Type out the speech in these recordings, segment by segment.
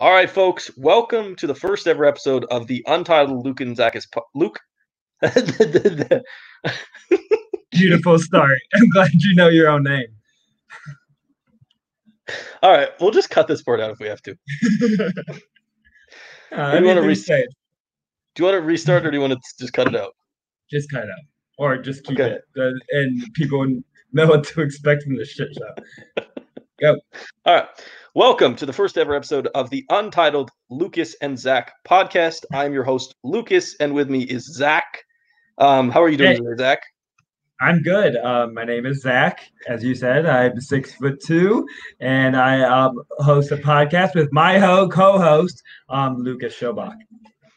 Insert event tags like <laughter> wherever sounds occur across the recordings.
All right, folks, welcome to the first ever episode of the Untitled Luke and Zack is po- Luke. <laughs> Beautiful start. I'm glad you know your own name. <laughs> All right, we'll just cut this part out if we have to. <laughs> Uh, Maybe you restart? Do you want to restart or do you want to just cut it out? Just cut it out, or just keep Okay. it, and people know what to expect from this shit show. All right, welcome to the first ever episode of the Untitled Lucas and Zack podcast. I'm your host, Lucas, and with me is Zack. Um, how are you doing Hey. today, Zack? I'm good. Um, my name is Zack. As you said, I'm six foot two, and I um, host a podcast with my ho- co-host, um, Lucas Schildbach.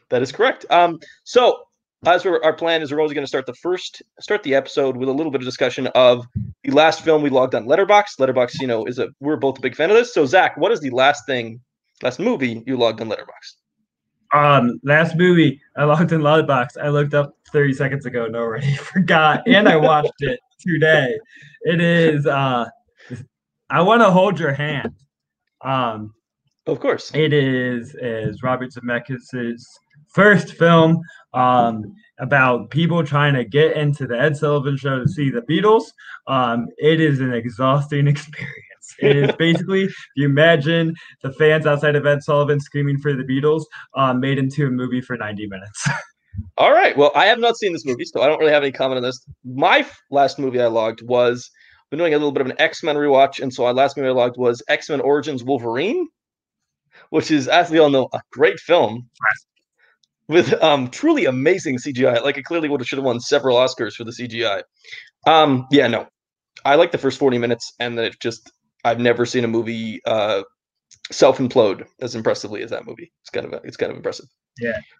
That is correct. Um, so as we're, our plan is, we're always going to start the first start the episode with a little bit of discussion of the last film we logged on Letterboxd. Letterboxd, you know, is a we're both a big fan of this. So Zack, what is the last thing, last movie you logged on Letterboxd? Um, last movie I logged in Letterboxd I looked up 30 seconds ago and already <laughs> forgot, and I watched it today. It is uh, I want to hold your hand. Um, Of course. it is is Robert Zemeckis' first film um, about people trying to get into the Ed Sullivan Show to see the Beatles. Um, it is an exhausting <laughs> experience. It is basically, if you imagine the fans outside of Ed Sullivan screaming for the Beatles, um, made into a movie for 90 minutes. <laughs> All right. Well, I have not seen this movie, so I don't really have any comment on this. My last movie I logged was been doing a little bit of an X Men rewatch, and so my last movie I logged was X Men Origins Wolverine, which is, as we all know, a great film with um truly amazing CGI. Like it clearly would have should have won several Oscars for the CGI. Um, yeah, no, I like the first forty minutes, and then it just I've never seen a movie uh self implode as impressively as that movie. It's kind of it's kind of impressive.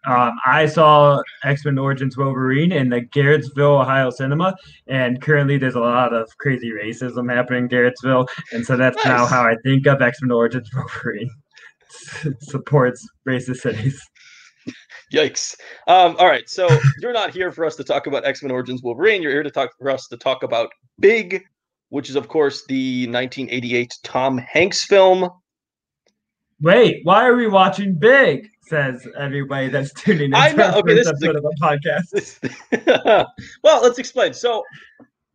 Um, I saw X Men Origins Wolverine in the Garrettsville, Ohio cinema, and currently there's a lot of crazy racism happening in Garrettsville, and so that's now how I think of X Men Origins Wolverine. <laughs> Supports racist cities. Yikes. Um, all right. So you're not here for us to talk about X Men Origins Wolverine. You're here to talk for us to talk about Big, which is, of course, the 1988 Tom Hanks film. Wait, why are we watching Big? Says everybody that's tuning in. I know, okay, this is a- of a podcast. <laughs> well, let's explain. So,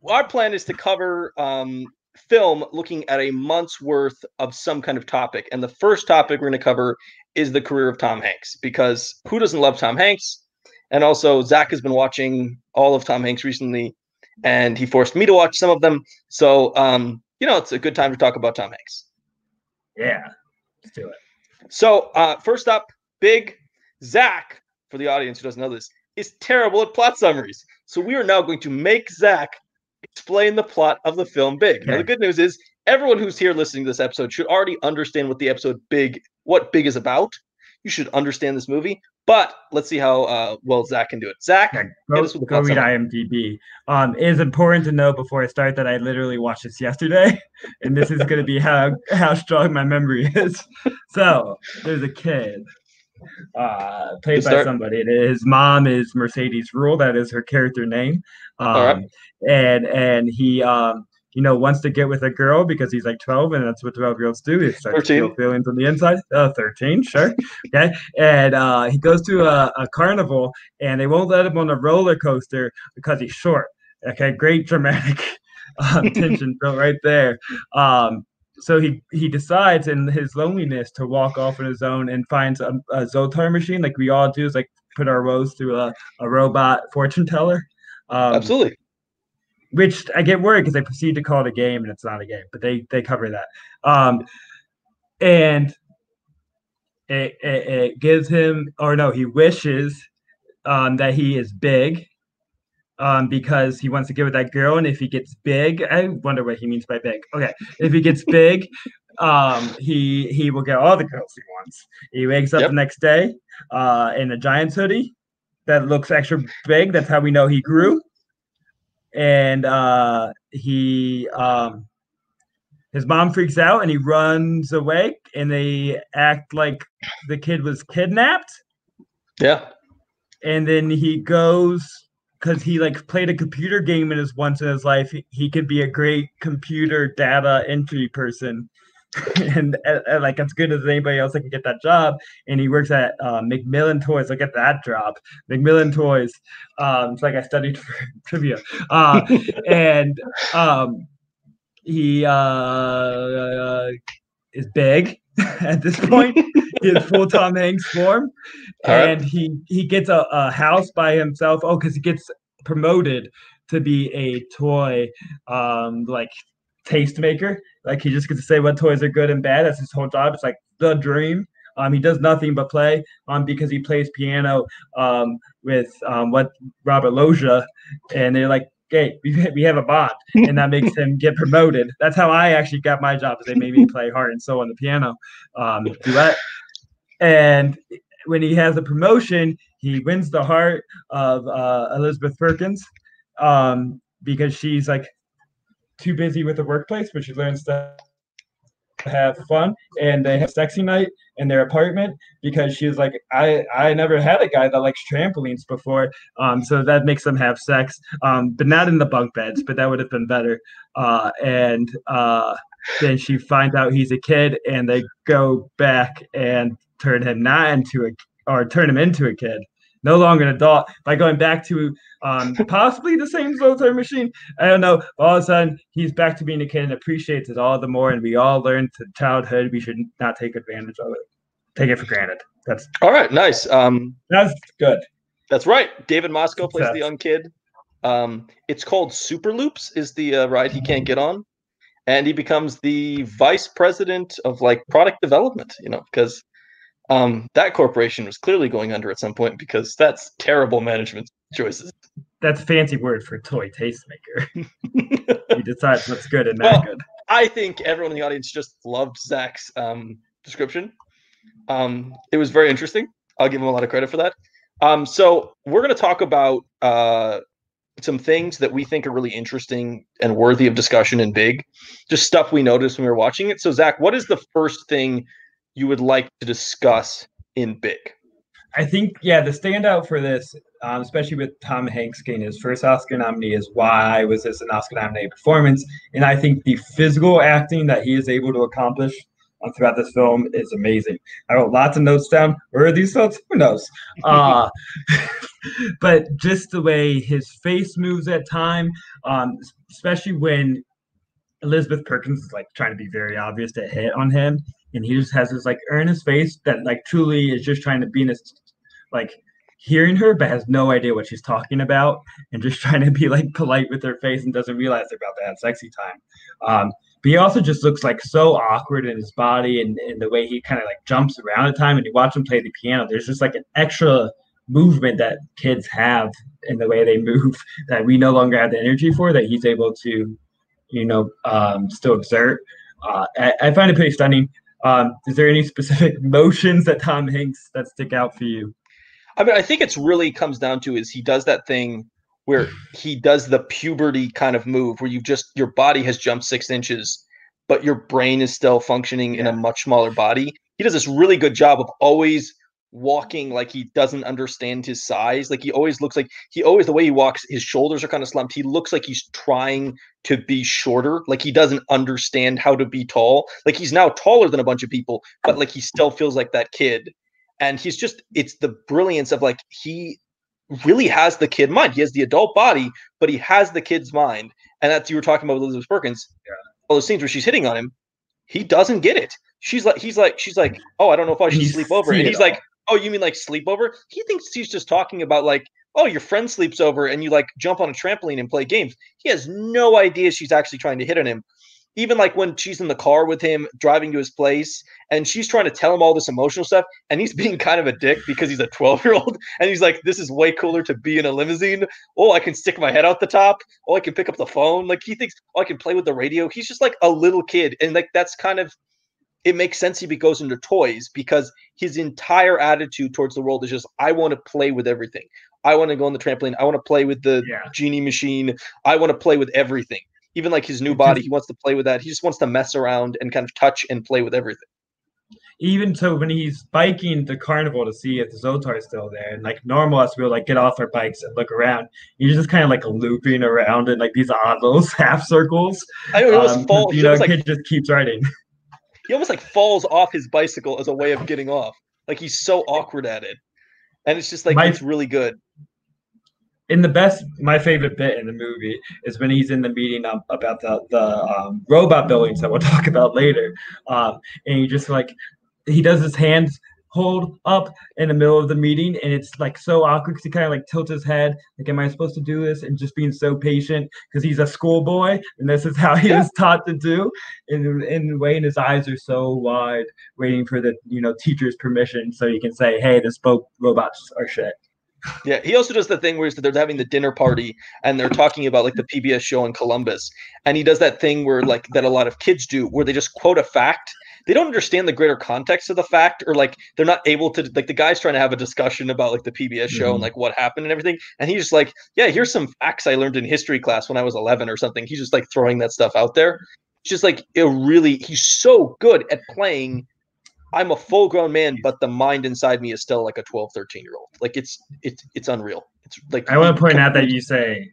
our plan is to cover um, film looking at a month's worth of some kind of topic. And the first topic we're going to cover is the career of Tom Hanks, because who doesn't love Tom Hanks? And also, Zack has been watching all of Tom Hanks recently, and he forced me to watch some of them. So, um, you know, it's a good time to talk about Tom Hanks. Yeah, let's do it. So, uh, first up, Big Zack, for the audience who doesn't know this, is terrible at plot summaries. So, we are now going to make Zach explain the plot of the film Big. Now, the good news is everyone who's here listening to this episode should already understand what the episode Big, what Big is about. You should understand this movie, but let's see how uh, well Zack can do it. Zack, hit go, us with go read. IMDb. Um, it is important to know before I start that I literally watched this yesterday, <laughs> and this is going to be how how strong my memory is. So there's a kid, uh, played by somebody. His mom is Mercedes Ruehl. That is her character name. Um, right. and and he um you know wants to get with a girl because he's like 12 and that's what 12 year olds do start to feel 13. feelings on the inside uh, 13 sure <laughs> okay and uh he goes to a, a carnival and they won't let him on a roller coaster because he's short okay great dramatic <laughs> um, tension <laughs> built right there um so he he decides in his loneliness to walk off on his own and finds a, a Zoltar machine like we all do is like put our woes through a, a robot fortune teller um, Absolutely. which I get worried because they proceed to call it a game and it's not a game, but they they cover that. Um, and it, it, it gives him, or no, he wishes um, that he is big um, because he wants to get with that girl. And if he gets big, I wonder what he means by big. Okay, if he gets big, <laughs> um, he he will get all the girls he wants. He wakes up Yep. the next day uh, in a Giants hoodie that looks extra big. That's how we know he grew. And uh, he um, his mom freaks out and he runs away and they act like the kid was kidnapped Yeah. and then he goes because he like played a computer game in his once in his life he, he could be a great computer data entry person <laughs> and, and, and, like as good as anybody else that can get that job. And he works at uh, McMillan Toys. Look at that job, McMillan Toys. Um, it's like I studied <laughs> for trivia. Uh, <laughs> and um, he uh, uh, is big at this point. He is full Tom Hanks form, and right. he he gets a, a house by himself. Oh, because he gets promoted to be a toy um like tastemaker. Like he just gets to say what toys are good and bad. That's his whole job. It's like the dream. Um, he does nothing but play um, because he plays piano um, with um, what Robert Loggia, and they're like, "Hey, we have a bond," and that makes him get promoted. That's how I actually got my job. Is they made me play Heart and Soul on the piano um, duet, and when he has a promotion, he wins the heart of uh, Elizabeth Perkins um, because she's like too busy with the workplace, but she learns to have fun. And they have sexy night in their apartment because she's like i i never had a guy that likes trampolines before um so that makes them have sex um but not in the bunk beds but that would have been better. Uh and uh then she finds out he's a kid and they go back and turn him not into a or turn him into a kid no longer an adult by going back to um, <laughs> possibly the same Zoltar machine. I don't know. All of a sudden, he's back to being a kid and appreciates it all the more. And we all learned to childhood. We should not take advantage of it. Take it for granted. That's all right. Nice. Um, that's good. That's right. David Moscow plays the young kid. Um, it's called Super Loops. Is the uh, ride he can't get on, and he becomes the vice president of like product development. You know, because um, that corporation was clearly going under at some point because that's terrible management choices. That's a fancy word for toy tastemaker. <laughs> he decides what's good and not well, good. I think everyone in the audience just loved Zack's um, description. Um, it was very interesting. I'll give him a lot of credit for that. Um, so we're going to talk about uh, some things that we think are really interesting and worthy of discussion and big, just stuff we noticed when we were watching it. So Zack, what is the first thing you would like to discuss in big? I think, yeah, the standout for this, um, especially with Tom Hanks getting his first Oscar nominee, is why was this an Oscar nominated performance? And I think the physical acting that he is able to accomplish um, throughout this film is amazing. I wrote lots of notes down. Where are these notes? Who knows? <laughs> Uh, <laughs> but just the way his face moves at time, um, especially when Elizabeth Perkins is like trying to be very obvious to hit on him, and he just has this like earnest face that like truly is just trying to be in this like hearing her but has no idea what she's talking about and just <laughs> trying to be like polite with her face and doesn't realize they're about to have sexy time. Um but he also just looks like so awkward in his body and, and the way he kind of like jumps around at time and you watch him play the piano there's just like an extra movement that kids have in the way they move <laughs> that we no longer have the energy for that he's able to you know um, still exert. Uh, I, I find it pretty stunning um, is there any specific <laughs> motions that Tom Hanks that stick out for you? I mean, I think it's really comes down to is he does that thing where he does the puberty kind of move where you just your body has jumped six inches, but your brain is still functioning yeah. in a much smaller body. He does this really good job of always walking like he doesn't understand his size. Like he always looks like he always the way he walks, his shoulders are kind of slumped. He looks like he's trying to be shorter. Like he doesn't understand how to be tall. Like he's now taller than a bunch of people, but like he still feels like that kid. And he's just it's the brilliance of like he really has the kid mind. He has the adult body, but he has the kid's mind. And that's you were talking about Elizabeth Perkins. Yeah. All those scenes where she's hitting on him, he doesn't get it. She's like, he's like, she's like, oh, I don't know if I should sleep over. And he's like, oh, you mean like sleepover? He thinks he's just talking about like, oh, your friend sleeps over and you like jump on a trampoline and play games. He has no idea she's actually trying to hit on him. Even like when she's in the car with him driving to his place and she's trying to tell him all this emotional stuff and he's <laughs> being kind of a dick because he's a 12 year old <laughs> and he's like, this is way cooler to be in a limousine. Oh, I can stick my head out the top. Oh, I can pick up the phone. Like he thinks, oh, I can play with the radio. He's just like a little kid. And like that's kind of it makes sense if he goes into toys because his entire attitude towards the world is just I want to play with everything. I want to go on the trampoline. I want to play with the yeah. genie machine. I want to play with everything. Even like his new body, he wants to play with that. He just wants to mess around and kind of touch and play with everything. Even so, when he's biking the carnival to see if the Zoltar is still there, and like normal us, we'll like get off our bikes and look around. He's just kind of like looping around in like these odd little <laughs> half circles. I know it was um, full. You know, was, like, kid just keeps riding. <laughs> he almost like falls off his bicycle as a way of getting off. Like he's so awkward at it, and it's just like My- it's really good. in the best my favorite bit in the movie is when he's in the meeting up about the the um, robot buildings that we'll <laughs> talk about later um, and he just like he does his hands hold up in the middle of the meeting and it's like so awkward because he kind of like tilts his head like am i supposed to do this and just being so patient because he's a schoolboy and this is how he Yeah. was taught to do and in the way and his eyes are so wide waiting for the you know teacher's permission so he can say hey this boat robots are shit Yeah, he also does the thing where he's- they're having the dinner party and they're talking about like the PBS show in Columbus, and he does that thing where like that a lot of kids do, where they just quote a fact. They don't understand the greater context of the fact, or like they're not able to like the guy's trying to have a discussion about like the PBS show and Mhm. like what happened and everything, and he's just like, yeah, here's some facts I learned in history class when I was 11 or something. He's just like throwing that stuff out there. It's just like it really, he's so good at playing I'm a full grown man, but the mind inside me is still like a 12, 13 year old. Like it's it's it's unreal. It's like I want to point out that you say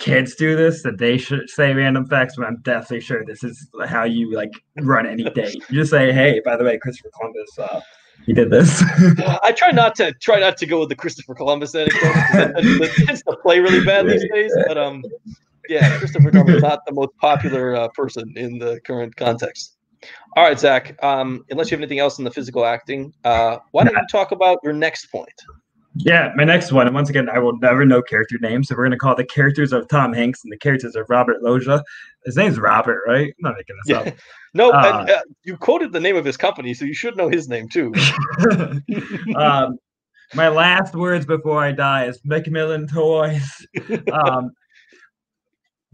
kids do this, that they should say random facts, but I'm definitely sure this is how you like run any date. You just say, "Hey, by the way, Christopher Columbus, uh, he did this." <laughs> I try not to try not to go with the Christopher Columbus anecdote. That <laughs> tends to play really bad these days. But um, yeah, Christopher Columbus is not the most popular uh, person in the current context. All right, Zack. Um, unless you have anything else in the physical acting, uh, why don't you talk about your next point? Yeah, my next one, and once again, I will never know character names, so we're gonna call the characters of Tom Hanks and the characters of Robert Loggia. His name's Robert, right? I'm not making this Yeah. <laughs> No, Uh, and, uh, you quoted the name of his company, so you should know his name too. <laughs> um, my last words before I die is Macmillan Toys. <laughs> um,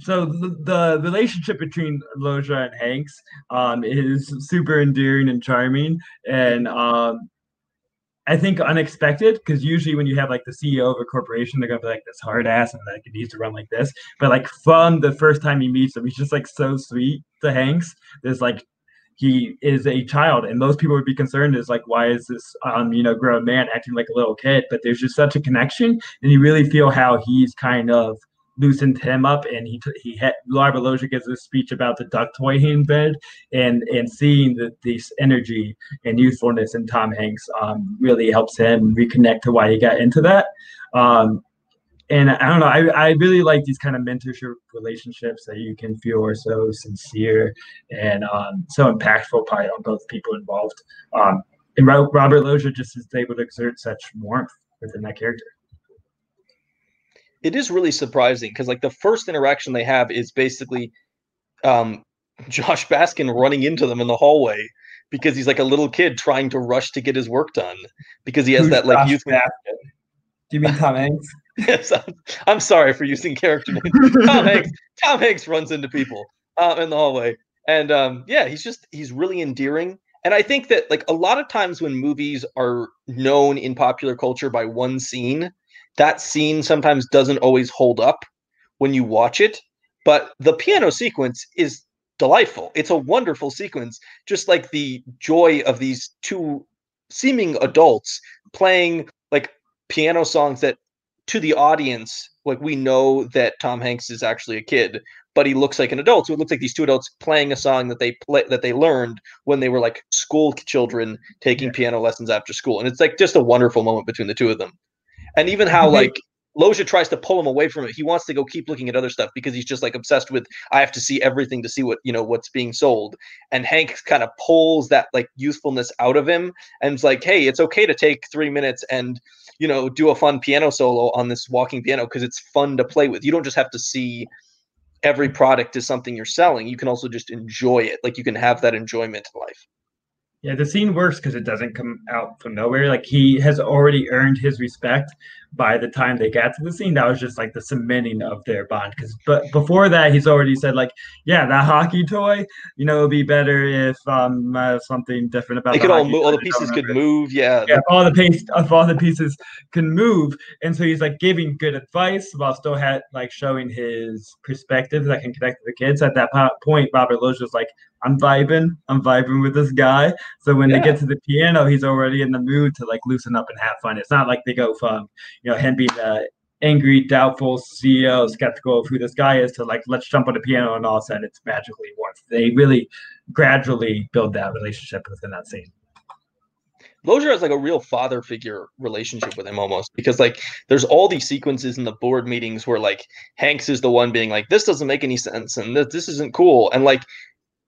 so the, the relationship between Loggia and Hanks um, is super endearing and charming, and um, I think unexpected because usually when you have like the CEO of a corporation, they're gonna be like this hard ass and like it needs to run like this. But like from the first time he meets him, he's just like so sweet to Hanks. There's like he is a child, and most people would be concerned is like why is this um you know grown man acting like a little kid? But there's just such a connection, and you really feel how he's kind of loosened him up and he he had Larva Loggia gives this speech about the duck toy he invented and and seeing the, this energy and youthfulness in Tom Hanks um, really helps him reconnect to why he got into that. Um, and I don't know, I, I really like these kind of mentorship relationships that you can feel are so sincere and um, so impactful probably on both people involved. Um, and Robert Loggia just is able to exert such warmth within that character. It is really surprising because like the first interaction they have is basically um <laughs> Josh Baskin running into them in the hallway because he's like a little kid trying to rush to get his work done because he has Who's that like Josh youth Baskin? Do you mean Tom Hanks? <laughs> yes, I'm, I'm sorry for using character names. Tom <laughs> Hanks Tom Hanks runs into people uh, in the hallway and um yeah he's just he's really endearing and I think that like a lot of times when movies are known in popular culture by one scene that scene sometimes doesn't always hold up when you watch it but the piano sequence is delightful. It's a wonderful sequence just like the joy of these two seeming adults playing like piano songs that to the audience like we know that tom hanks is actually a kid but he looks like an adult. So it looks like these two adults playing a song that they play that they learned when they were like school children taking piano lessons after school. And it's like just a wonderful moment between the two of them and even how They- like Loggia tries to pull him away from it. He wants to go keep looking at other stuff because he's just like obsessed with I have to see everything to see what you know what's being sold. And Hank kind of pulls that like youthfulness out of him and it's like, hey, it's okay to take three minutes and you know do a fun piano solo on this walking piano because it's fun to play with. You don't just have to see every product is something you're selling. You can also just enjoy it. Like you can have that enjoyment in life. Yeah, the scene works because it doesn't come out from nowhere. Like he has already earned his respect by the time they got to the scene. That was just like the cementing of their bond. Because but before that, he's already said like, yeah, that hockey toy, you know, it'd be better if um uh, something different about. They the could all move, all the pieces could move. Yeah. Yeah, all the piece if all the pieces can move, and so he's like giving good advice while still had like showing his perspective that can connect with the kids. At that po- point, Robert was like, "I'm vibing, I'm vibing with this guy." So when Yeah. they get to the piano, he's already in the mood to like loosen up and have fun. It's not like they go from you know him being angry, doubtful CEO, skeptical of who this guy is, to like let's jump on the piano and all of a sudden it's magically warmth. They really gradually build that relationship within that scene. Loggia has like a real father figure relationship with him almost because like there's all these sequences in the board meetings where like Hanks is the one being like this doesn't make any sense and this, this isn't cool and like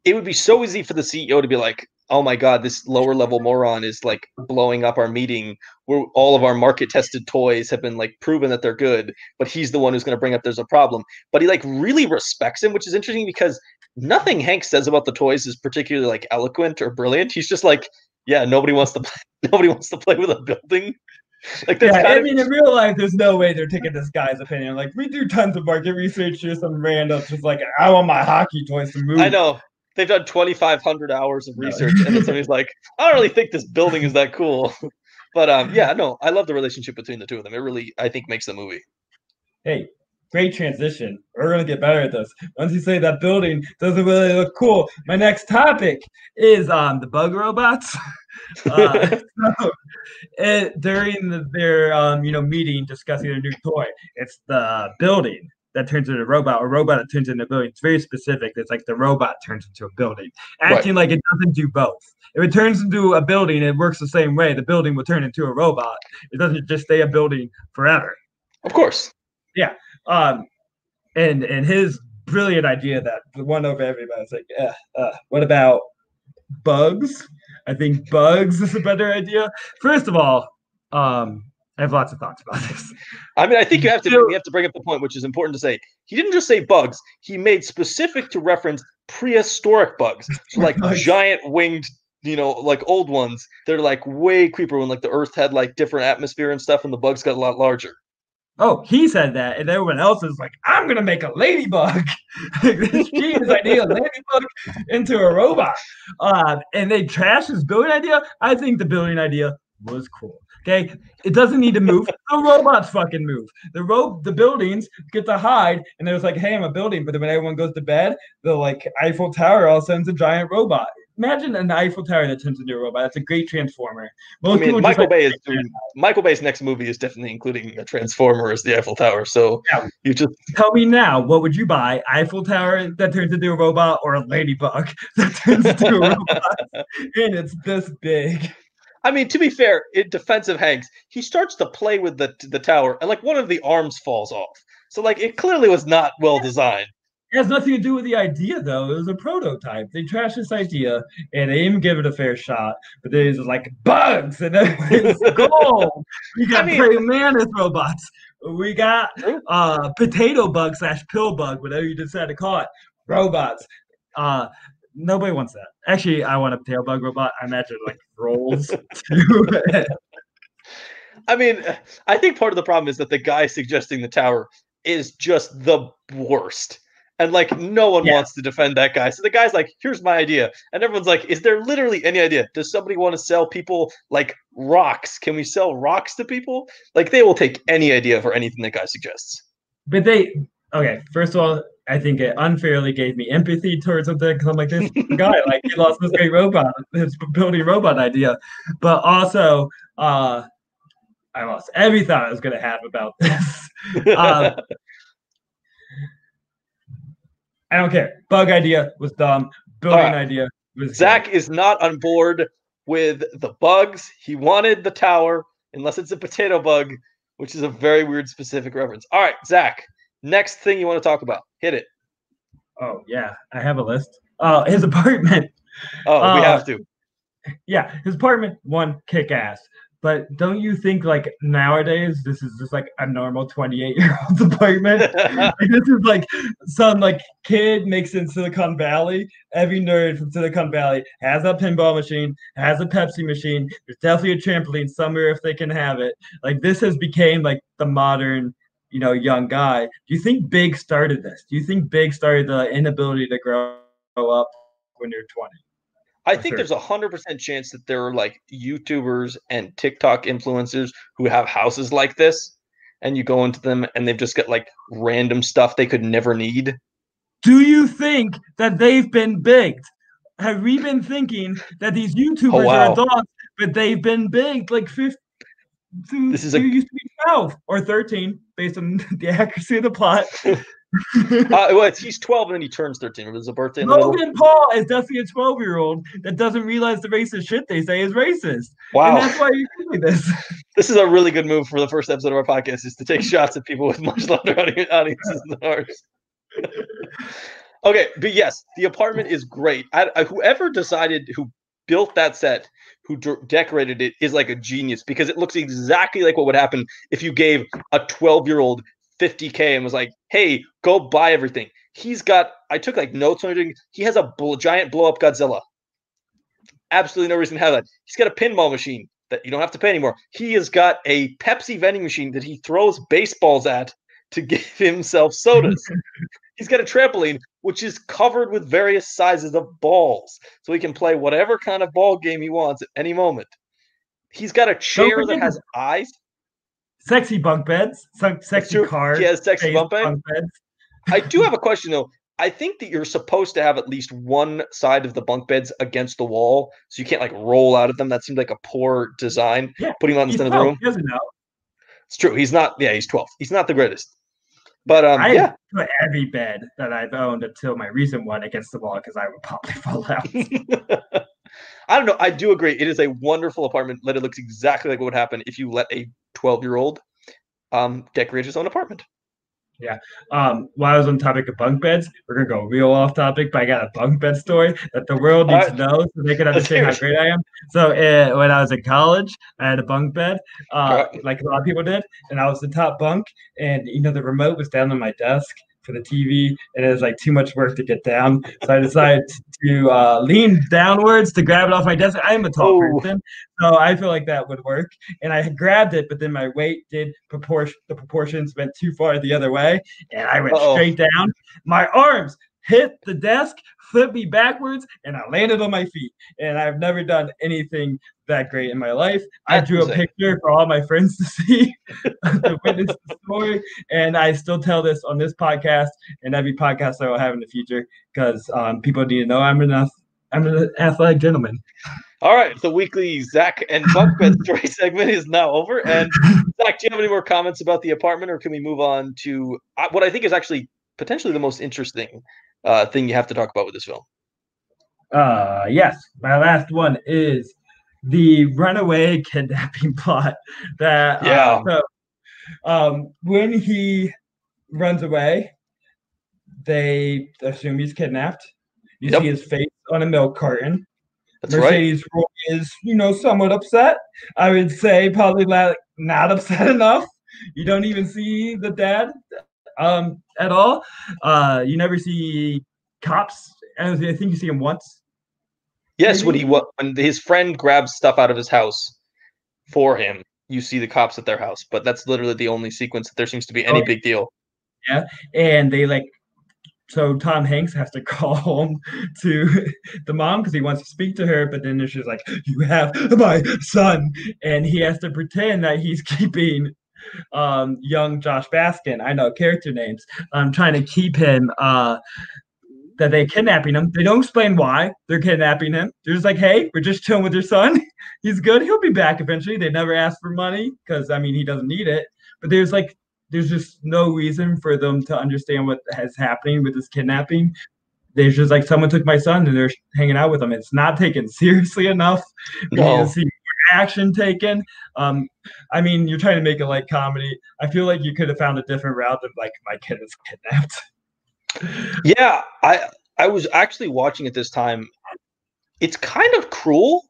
it would be so easy for the CEO to be like oh my god this lower level moron is like blowing up our meeting where all of our market tested toys have been like proven that they're good but he's the one who's going to bring up there's a problem but he like really respects him which is interesting because nothing Hank says about the toys is particularly like eloquent or brilliant he's just like yeah nobody wants to play <laughs> nobody wants to play with a building <laughs> like yeah, I mean, in real life, there's no way they're taking this guy's opinion. Like, we do tons of market research. Here's some random, just like, I want my hockey toys to move. I know they've done 2,500 hours of research, and then somebody's like, I don't really think this building is that cool. <laughs> but um, yeah, no, I love the relationship between the two of them. It really, I think, makes the movie. Hey, great transition. We're gonna get better at this. Once you say that building doesn't really look cool, my next topic is um the bug robots. <laughs> uh, <laughs> so, it, during the, their um you know meeting discussing their new toy, it's the building that turns into a robot or robot that turns into a building. It's very specific. It's like the robot turns into a building, acting right. like it doesn't do both. If it turns into a building, it works the same way. The building will turn into a robot. It doesn't just stay a building forever. Of course. Yeah. Um, and and his brilliant idea that won over everybody. It's like, uh, uh, what about bugs? I think bugs <laughs> is a better idea. First of all, um, I have lots of thoughts about this. I mean, I think you have to you have to bring up the point, which is important to say. He didn't just say bugs; he made specific to reference prehistoric bugs, so like giant winged, you know, like old ones. They're like way creepier when like the Earth had like different atmosphere and stuff, and the bugs got a lot larger. Oh, he said that, and everyone else is like, "I'm gonna make a ladybug." <laughs> this genius idea, ladybug into a robot, uh, and they trash his building idea. I think the building idea was cool. Okay, it doesn't need to move. the robots fucking move. The ro- the buildings get to hide, and there's like, hey, I'm a building. But then when everyone goes to bed, the like Eiffel Tower all sends a giant robot. Imagine an Eiffel Tower that turns into a robot. That's a great transformer. Most I mean, Michael Bay is doing, Michael Bay's next movie is definitely including a transformer as the Eiffel Tower. So yeah. you just tell me now, what would you buy? Eiffel Tower that turns into a robot, or a ladybug <laughs> that turns into a robot, <laughs> and it's this big. I mean, to be fair, in defense of Hanks, he starts to play with the the tower, and like one of the arms falls off. So like it clearly was not well designed. It has nothing to do with the idea, though. It was a prototype. They trashed this idea and they didn't give it a fair shot. But there's like bugs and <laughs> it's gold. We got I mean, mantis robots. We got uh, potato bug slash pill bug, whatever you decide to call it. Robots. Uh, nobody wants that. Actually, I want a tail bug robot. I imagine like rolls. <laughs> I mean, I think part of the problem is that the guy suggesting the tower is just the worst. And like no one yeah. wants to defend that guy. So the guy's like, here's my idea. And everyone's like, is there literally any idea? Does somebody want to sell people like rocks? Can we sell rocks to people? Like they will take any idea for anything that guy suggests. But they okay, first of all, I think it unfairly gave me empathy towards something because I'm like this <laughs> guy, like he lost this great robot, his building robot idea, but also uh, I lost every thought I was going to have about <laughs> this. um, I don't care. Bug idea was dumb. Building right. idea was. Zack dumb. is not on board with the bugs. He wanted the tower, unless it's a potato bug, which is a very weird specific reference. All right, Zack. Next thing you want to talk about? Hit it. Oh yeah, I have a list. Uh, his <laughs> apartment. Oh, uh, we have to. Yeah, his apartment one kick ass. But don't you think like nowadays this is just like a normal 28 year old's <laughs> apartment? <laughs> like, this is like some like kid makes in Silicon Valley. Every nerd from Silicon Valley has a pinball machine, has a Pepsi machine. There's definitely a trampoline somewhere if they can have it. Like this has became like the modern you know, young guy. Do you think Big started this? Do you think Big started the inability to grow up when you're 20? I think there's a hundred percent chance that there are like YouTubers and TikTok influencers who have houses like this, and you go into them and they've just got like random stuff they could never need. Do you think that they've been bigged? Have we been thinking that these YouTubers oh, wow. are adults, but they've been bigged like 50, this is a, used to be 12 or 13 based on <laughs> the accuracy of the plot. <laughs> uh, well, it's, he's 12 and then he turns 13. It was a birthday. In the middle. Logan Paul is definitely a 12 year old that doesn't realize the racist shit they say is racist. Wow. And that's why you're doing this. <laughs> This is a really good move for the first episode of our podcast is to take shots at people with much larger audiences than ours. okay, but yes, the apartment is great. I, I, whoever decided who built that set, who d- decorated it, is like a genius because it looks exactly like what would happen if you gave a 12 year old 50k and was like, "Hey, go buy everything." He's got. I took like notes on everything. He has a bl- giant blow up Godzilla. Absolutely no reason to have that. He's got a pinball machine that you don't have to pay anymore. He has got a Pepsi vending machine that he throws baseballs at to <laughs> give himself sodas. <laughs> He's got a trampoline which is covered with various sizes of balls, so he can play whatever kind of ball game he wants at any moment. He's got a chair that has eyes. Sexy bunk beds, some sexy cars. He has sexy bunk, bed. bunk beds. I do have a question though. I think that you're supposed to have at least one side of the bunk beds against the wall, so you can't like roll out of them. That seemed like a poor design. Yeah, putting him on the center of the room. He doesn't know. It's true. He's not. Yeah, he's 12. He's not the greatest. But um, I yeah, put every bed that I've owned until my recent one against the wall because I would probably <laughs> fall out. <laughs> I don't know. I do agree. It is a wonderful apartment. That it looks exactly like what would happen if you let a 12 year old um decorate his own apartment. Um, while I was on topic of bunk beds, we're gonna go real off topic, but I got a bunk bed story that the world needs Alright. to know so they can <laughs> understand how great I am. So uh, when I was in college, I had a bunk bed, uh, like a lot of people did, and I was the top bunk, and you know the remote was down on my desk for the TV, and it was like too much work to get down. So I decided to uh, lean downwards to grab it off my desk. I am a tall Oh. person, so I feel like that would work. And I grabbed it, but then my weight did proportion. The proportions went too far the other way, and I went Uh-oh. straight down. My arms hit the desk, flipped me backwards, and I landed on my feet. And I've never done anything that great in my life. I drew a picture for all my friends to <laughs> see to witness the story, and I still tell this on this podcast and every podcast I will have in the future because um, people need to know I'm an I'm an athletic gentleman. All right, the weekly Zack and bed <laughs> story segment is now over. And Zack, do you have any more comments about the apartment, or can we move on to uh, what I think is actually potentially the most interesting uh, thing you have to talk about with this film? Uh, yes, my last one is the runaway <laughs> kidnapping plot. That uh, Yeah. so, um, when he runs away, they assume he's kidnapped. You Yep. see his face on a milk carton. That's right. Mercedes Ruehl is, you know, somewhat upset. I would say probably not, not upset <laughs> enough. You don't even see the dad um, at all. Uh, you never see cops. I think you see him once. Yes, when he when his friend grabs stuff out of his house for him, you see the cops at their house. But that's literally the only sequence that there seems to be any Okay. big deal. Yeah, and they like so Tom Hanks has to <laughs> call home to the mom because he wants to speak to her, but then she's like, "You have my son," and he has to pretend that he's <laughs> keeping um, young Josh Baskin. I know character names. I'm trying to keep him. Uh, that they're kidnapping him. They don't explain why they're kidnapping him. They're just like, "Hey, we're just chilling with your son. <laughs> He's good. He'll be back eventually." They never ask for money because I mean he doesn't need it. But there's like there's just no reason for them to understand what is happening with this kidnapping. There's just like someone took my son and they're hanging out with him. It's not taken <laughs> seriously enough. We need No. to see more action taken. Um, I mean, you're trying to make it like comedy. I feel like you could have found a different route than like my kid is kidnapped. <laughs> Yeah, I I was actually watching it this time. It's kind of cruel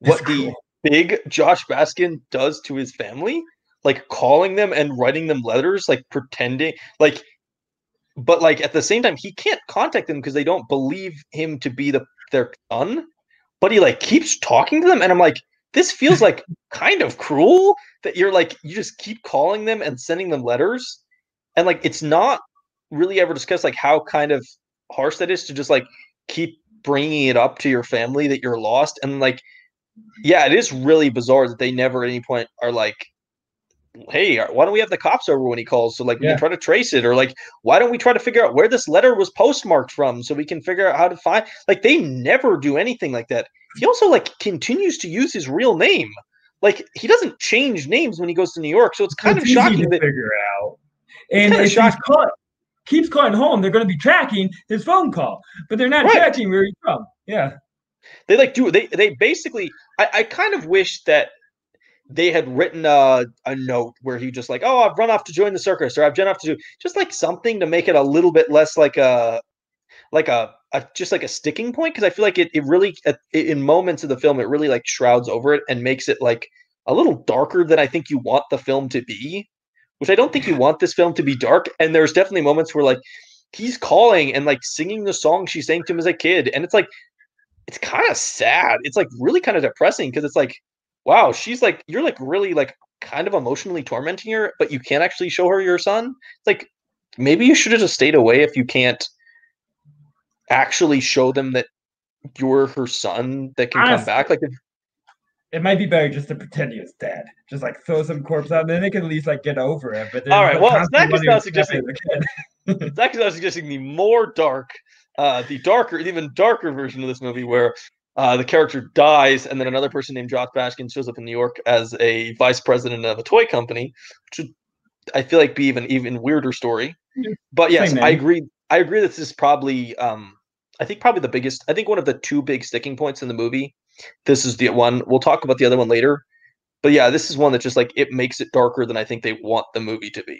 what It's the big Josh Baskin does to his family, like calling them and writing them letters, like pretending like but like at the same time he can't contact them because they don't believe him to be the their son, but he like keeps talking to them and I'm like this feels like kind of cruel that you're like you just keep calling them and sending them letters and like it's not really ever discussed like how kind of harsh that is to just like keep bringing it up to your family that you're lost and like yeah it is really bizarre that they never at any point are like hey uh, why don't we have the cops over when he calls so like we Yeah. can try to trace it or like why don't we try to figure out where this letter was postmarked from so we can figure out how to find like they never do anything like that he also like continues to use his real name like he doesn't change names when he goes to new york so it's kind It's of shocking to that figure out. And he's shocking. caught, keeps calling home, they're going to be tracking his phone call, but they're not Right. tracking where he's from. Yeah. they like do they they basically I, I kind of wish that they had written a, a note where he just like oh i've run off to join the circus or i've run off to do just like something to make it a little bit less like a like a, a just like a sticking point because i feel like it, it really at- in moments of the film it really like shrouds over it and makes it like a little darker than i think you want the film to be which i don't think you want this film to be dark and there's definitely moments where like he's calling and like singing the song she sang to him as a kid and it's like it's kind of sad. It's like really kind of depressing because it's like, wow, she's like, you're like really like kind of emotionally tormenting her, but you can't actually show her your son. It's like maybe you should have just stayed away if you can't actually show them that you're her son that can come back. Like, if, It might be better just to pretend he was dead. Just like throw some corpse out, and then they can at least like get over it. But All right, well, is wondering now suggesting- happening to the kid. it's actually I was suggesting the more dark, uh, the darker, even darker version of this movie where uh, the character dies and then another person named Josh Baskin shows up in New York as a vice president of a toy company, which would I feel like be even even weirder story. But yes, I agree. I agree. That this is probably um, I think probably the biggest. I think one of the two big sticking points in the movie. This is the one. We'll talk about the other one later. But yeah, this is one that just like it makes it darker than I think they want the movie to be.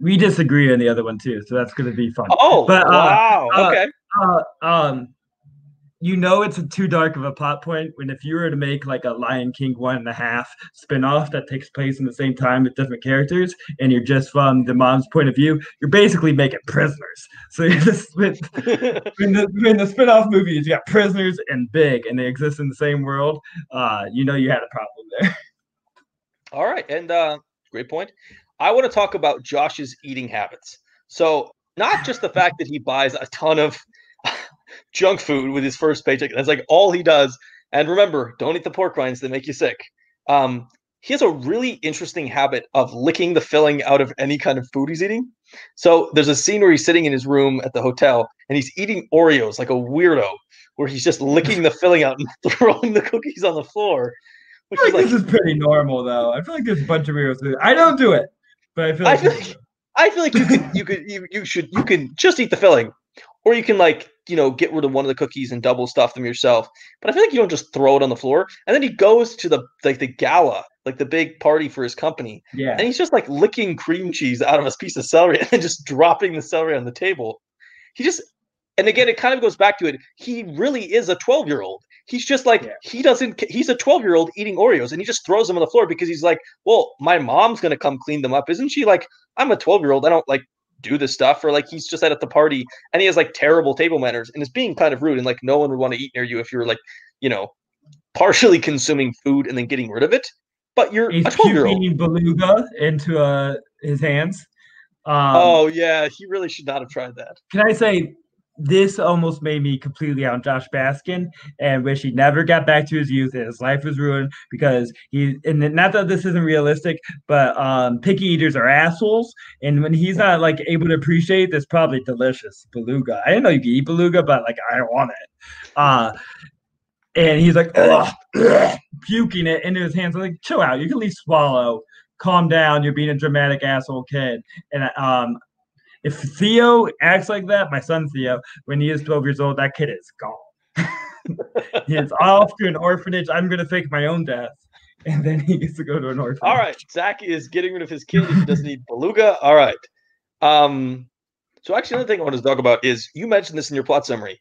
we disagree on the other one too, so that's going to be fun. Oh, But, uh, wow. uh, okay. Uh, um, you know it's a too dark of a plot point when if you were to make like a Lion King one and a half spin-off that takes place in the same time with different characters, and you're just from the mom's point of view, you're basically making prisoners. So you're just <laughs> with <laughs> when the when the spin-off movies, you got prisoners and big, and they exist in the same world. Uh, you know you had a problem there. <laughs> All right, and uh, great point. I want to talk about Josh's eating habits. So, not just the fact that he buys a ton of junk food with his first paycheck. That's like all he does. And remember, don't eat the pork rinds; they make you sick. Um, he has a really interesting habit of licking the filling out of any kind of food he's eating. So there's a scene where he's sitting in his room at the hotel and he's eating Oreos like a weirdo, where he's just licking the filling out and <laughs> throwing the cookies on the floor. Which I feel like like this is pretty normal though. I feel like there's a bunch of weirdos. I don't do it, but I feel I like, feel like I feel like you could you could you, you should you can just eat the filling. Or you can like, you know, get rid of one of the cookies and double stuff them yourself. But I feel like you don't just throw it on the floor. And then he goes to the like the gala, like the big party for his company. yeah. And he's just like licking cream cheese out of a piece of celery <laughs> and then just dropping the celery on the table. He just and again it kind of goes back to it. He really is a 12 year old. He's just like Yeah. he doesn't he's a 12 year old eating Oreos and he just throws them on the floor because he's like, well, my mom's gonna come clean them up, isn't she? Like, I'm a 12 year old. I don't like do this stuff or like he's just at the party and he has like terrible table manners and is being kind of rude and like no one would want to eat near you if you're like, you know, partially <laughs> consuming food and then getting rid of it. But you're He's a 12 year old. beluga into uh, his hands. Um, Oh yeah, he really should not have tried that. can I say this almost made me completely on Josh Baskin and wish he never got back to his youth and his life was ruined because he and not that this isn't realistic, but um picky eaters are assholes. And when he's not like able to appreciate this probably delicious beluga. I didn't know you could eat beluga, but like I don't want it. Uh and he's like puking it into his hands. I'm like, chill out, you can at least swallow. Calm down, you're being a dramatic asshole kid. And um if Theo acts like that, my son Theo, when he is 12 years old, that kid is gone. <laughs> he is off to an orphanage. I'm going to fake my own death. <laughs> And then he gets to go to an orphanage. All right, Zack is getting rid of his kid if he doesn't eat beluga. All right. Um, so actually, another thing I want to talk about is you mentioned this in your plot summary.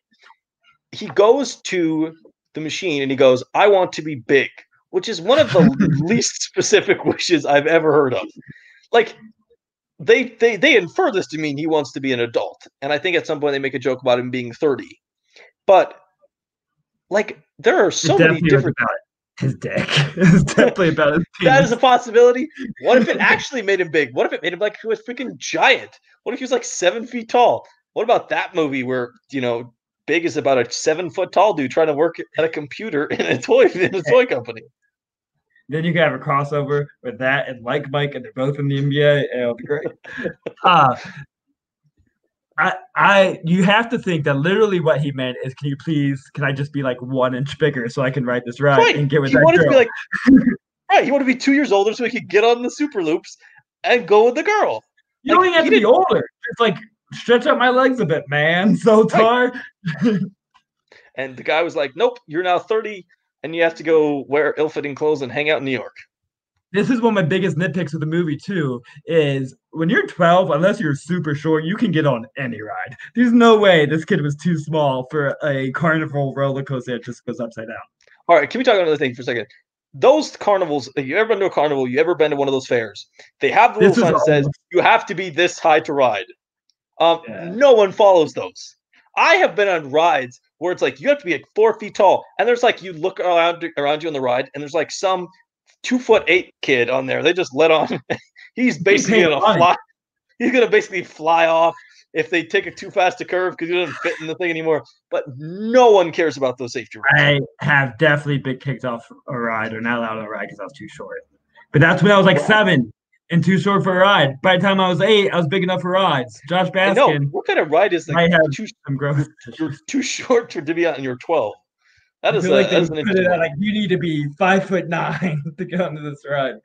He goes to the machine and he goes, "I want to be big," which is one of the <laughs> least specific wishes I've ever heard of. Like they they they infer this to mean he wants to be an adult, and I think at some point they make a joke about him being thirty, but like there are so many different. about his dick. <laughs> it's definitely about his penis. <laughs> That is a possibility. What if it <laughs> actually made him big? What if it made him like he was freaking giant? What if he was like seven feet tall? What about that movie where you know big is about a seven foot tall dude trying to work at a computer in a toy in a toy company? Then you can have a crossover with that and like Mike, and they're both in the NBA. and It'll be great. <laughs> uh, I, I, you have to think that literally what he meant is, can you please, can I just be like one inch bigger so I can ride this ride Right. and get with He that wanted girl? to be like <laughs> right. He wanted to be two years older so he could get on the super loops and go with the girl. You don't even have to be older. It's like stretch out my legs a bit, man. <laughs> So tired. Right. and the guy was like, "Nope, you're now 30, and you have to go wear ill-fitting clothes and hang out in New York." This is one of my biggest nitpicks with the movie too. Is when you're 12, unless you're super short, you can get on any ride. There's no way this kid was too small for a carnival roller coaster that just goes upside down. All right, can we talk about another thing for a second? Those carnivals, if you ever been to a carnival, you ever been to one of those fairs, they have the little sign that says you have to be this high to ride. Um, yeah. No one follows those. I have been on rides where it's like you have to be like four feet tall, and there's like you look around around you on the ride, and there's like some two foot eight kid on there. They just let on. <laughs> He's basically gonna fly. He's gonna basically fly off if they take it too fast to curve because he doesn't fit in the thing anymore. But no one cares about those safety rules. I have definitely been kicked off a ride or not allowed on a ride because I was too short. But that's when I was like seven and too short for a ride. By the time I was eight, I was big enough for rides. Josh Baskin. No, What kind of ride is like I have too, some growth. You're too short to be out, and you're 12. That is a, like that's an put it out, like you need to be five foot nine <laughs> to go into this ride.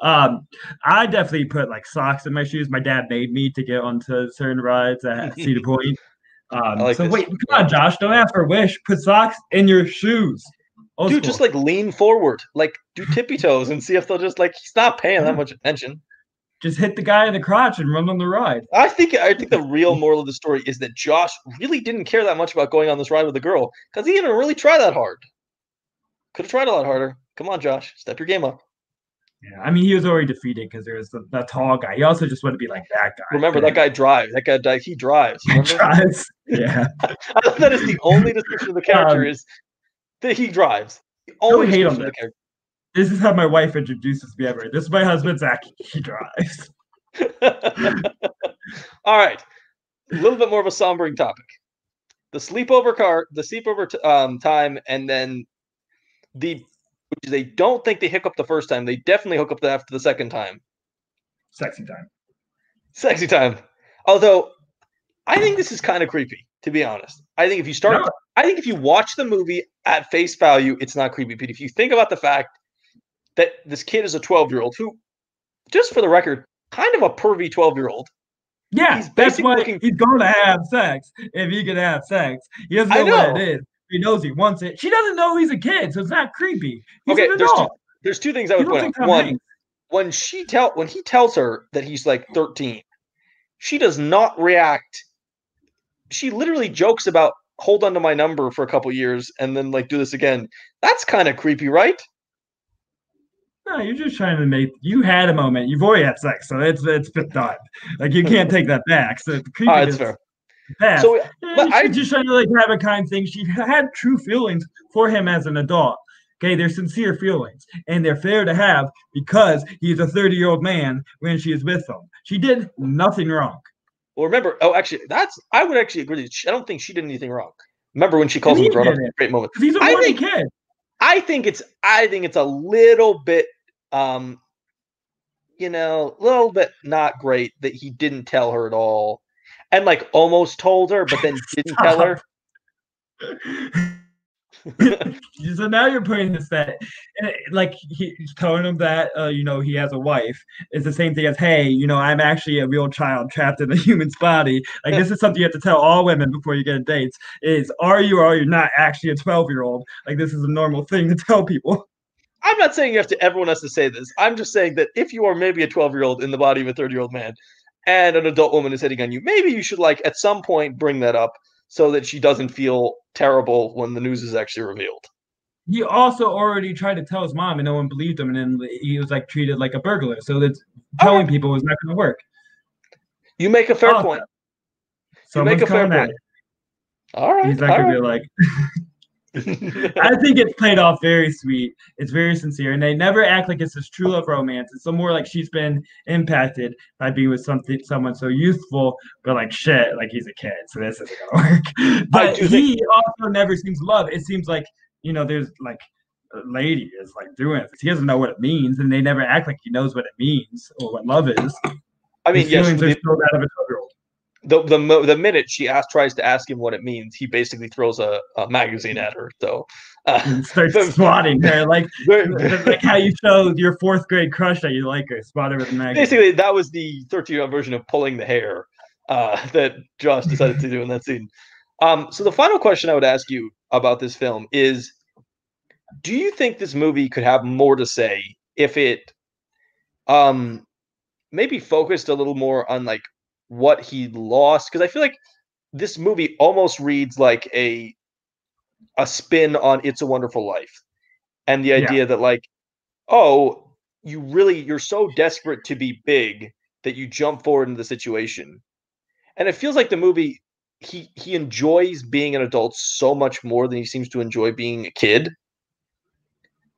Um, I definitely put like socks in my shoes. My dad made me to get onto certain rides at <laughs> Cedar Point. Um, like so this. wait, come on, Josh, don't ask for a wish. Put socks in your shoes. Old Dude, school. just like lean forward, like do tippy toes, and see if they'll just like he's not paying that much attention. Just hit the guy in the crotch and run on the ride. I think I think the real moral of the story is that Josh really didn't care that much about going on this ride with a girl because he didn't really try that hard. Could have tried a lot harder. Come on, Josh, step your game up. Yeah, I mean, he was already defeated because there was the, the, tall guy. He also just wanted to be like that guy. Remember, that guy drives. That guy, he drives. He drives. <laughs> Yeah. that is the only description of the character um, is that he drives. The only hate on this. This is how my wife introduces me ever. This is my husband, Zack. He drives. <laughs> All right. A little bit more of a sombering topic. The sleepover car, the sleepover t- um, time, and then the which they don't think they hiccup the first time. They definitely hook up the, after the second time. Sexy time. Sexy time. Although I think this is kind of creepy, to be honest. I think if you start, no. I think if you watch the movie at face value, it's not creepy. But if you think about the fact that this kid is a 12 year old who, just for the record, kind of a pervy 12 year old. Yeah, he's that's why looking... he's going to have sex if he can have sex. He doesn't know, know. what it is. He knows he wants it. She doesn't know he's a kid, so it's not creepy. He's okay, there's two, there's two things I would point out. One, when she tell when he tells her that he's like 13, she does not react. She literally jokes about hold on to my number for a couple years and then like do this again. That's kind of creepy, right? No, you're just trying to make. You had a moment. You've already had sex, so it's it's been done. Like you can't take that back. So the. Oh, that's fair. Past. So, eh, but I just trying to like have a kind thing. She had true feelings for him as an adult. Okay, they're sincere feelings, and they're fair to have because he's a 30 year old man when she is with him. She did nothing wrong. Well, remember, oh, actually, that's I would actually agree. I don't think she did anything wrong. Remember when she calls him grown up? Great moment. He's a I think, kid. I think it's I think it's a little bit um you know, a little bit not great that he didn't tell her at all and like almost told her, but then didn't tell her. <laughs> so now you're putting this that eh, like he's telling him that uh, you know he has a wife. Is the same thing as hey you know i'm actually a real child trapped in a <laughs> human's body. Like this is something you have to tell all women before you get dates is are you or are you not actually a 12 year old like this is a normal thing to tell people i'm not saying you have to everyone has to say this i'm just saying that if you are maybe a 12 year old in the body of a 30 year old man and an adult woman is hitting on you, maybe you should like at some point bring that up so that she doesn't feel terrible when the news is actually revealed. He also already tried to tell his mom, and no one believed him, and then he was like treated like a burglar. So that telling right. people was not going to work. You make a fair oh, point. You make a fair point. All right. He's not going to be like. <laughs> <laughs> I think it's played off very sweet. It's very sincere, and they never act like it's this true love romance. It's more like she's been impacted by being with something, someone so youthful, but like shit, like he's a kid, so this isn't gonna <laughs> work. But he think- also never seems love. It seems like you know, there's like a lady is like doing it. He doesn't know what it means, and they never act like he knows what it means or what love is. I mean, His yes, feelings are still that of a twelve-year-old the the the minute she asks, tries to ask him what it means, he basically throws a, a magazine at her. So Uh, <laughs> starts swatting her like <laughs> like how you show your fourth grade crush that you like her, swat her with a magazine. Basically, that was the 13 year old version of pulling the hair uh, <laughs> that Josh decided to do in that scene. Um, so the final question I would ask you about this film is: Do you think this movie could have more to say if it, um, maybe focused a little more on like what he lost? Because I feel like this movie almost reads like a a spin on It's a Wonderful Life. And the idea yeah. that like, oh, you really you're so desperate to be big that you jump forward into the situation. And it feels like the movie he he enjoys being an adult so much more than he seems to enjoy being a kid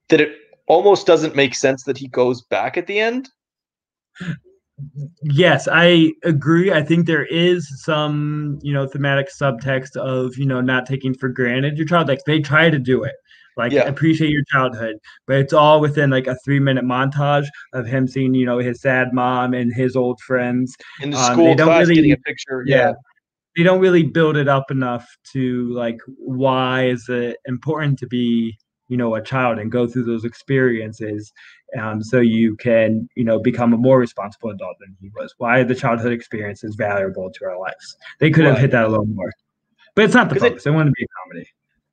that it almost doesn't make sense that he goes back at the end. Yes, I agree. I think there is some, you know, thematic subtext of, you know, not taking for granted your child. Like they try to do it, like yeah. appreciate your childhood, but it's all within like a three minute montage of him seeing, you know, his sad mom and his old friends in the um, school class really, getting a picture. Yeah. yeah. They don't really build it up enough to like why is it important to be you know a child and go through those experiences um, so you can you know become a more responsible adult than he was. Why the childhood experience is valuable to our lives. They could have hit that a little more. But it's not the focus it, they want to be a comedy.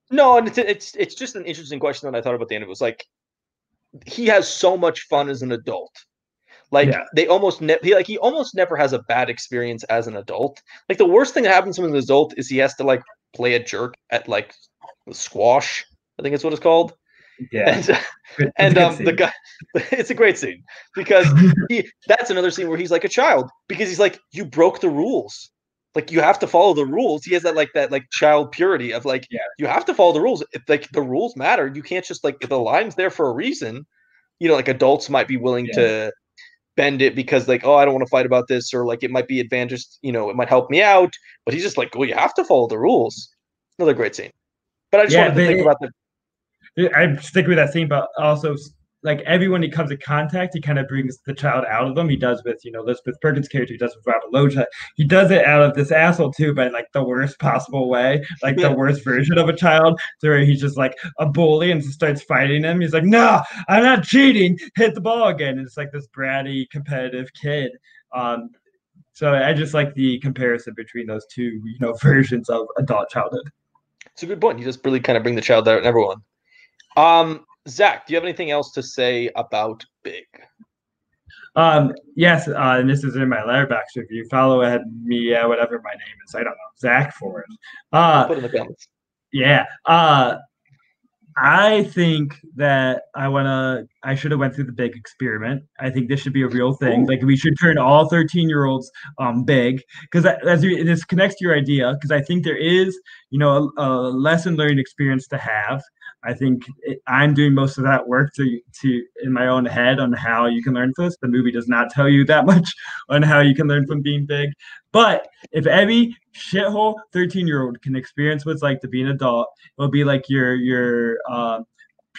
No and it's, it's it's just an interesting question that i thought about the end it was like he has so much fun as an adult. Like yeah. they almost ne- he like he almost never has a bad experience as an adult. Like the worst thing that happens to him as an adult is he has to like play a jerk at like squash I think it's what it's called. Yeah. And, and um, the guy, <laughs> it's a great scene because he, that's another scene where he's like a child because he's like, you broke the rules. Like you have to follow the rules. He has that like that like child purity of like yeah. you have to follow the rules. If like the rules matter, you can't just like the line's there for a reason. You know, like adults might be willing yeah. to bend it because like oh I don't want to fight about this or like it might be advantage. You know, it might help me out. But he's just like, well, you have to follow the rules. Another great scene. But I just yeah, wanted to think about the I stick with that scene, but also like everyone he comes in contact, he kind of brings the child out of them. He does with you know Elizabeth Perkins' character, he does with Robert Loggia. He does it out of this asshole too, but like the worst possible way, like yeah. the <laughs> worst version of a child, to where he's just like a bully and starts fighting him. He's like, "No, I'm not cheating. Hit the ball again." And it's like this bratty, competitive kid. Um, so I just like the comparison between those two, you know, <laughs> versions of adult childhood. It's a good point. You just really kind of bring the child out in everyone. Um, Zack, do you have anything else to say about Big? Um, yes, uh, and this is in my Letterboxd review. Follow at me, uh, whatever my name is. I don't know, Zack Ford. Uh, put in the comments. Yeah. Uh, I think that I wanna. I should have went through the big experiment. I think this should be a real thing. Like we should turn all thirteen year olds um big because as you, this connects to your idea. Because I think there is, you know, a, a lesson learning experience to have I think it, I'm doing most of that work to to in my own head on how you can learn from this. The movie does not tell you that <laughs> much on how you can learn from being big. But if every shithole 13 year old can experience what it's like to be an adult, it'll be like your your uh,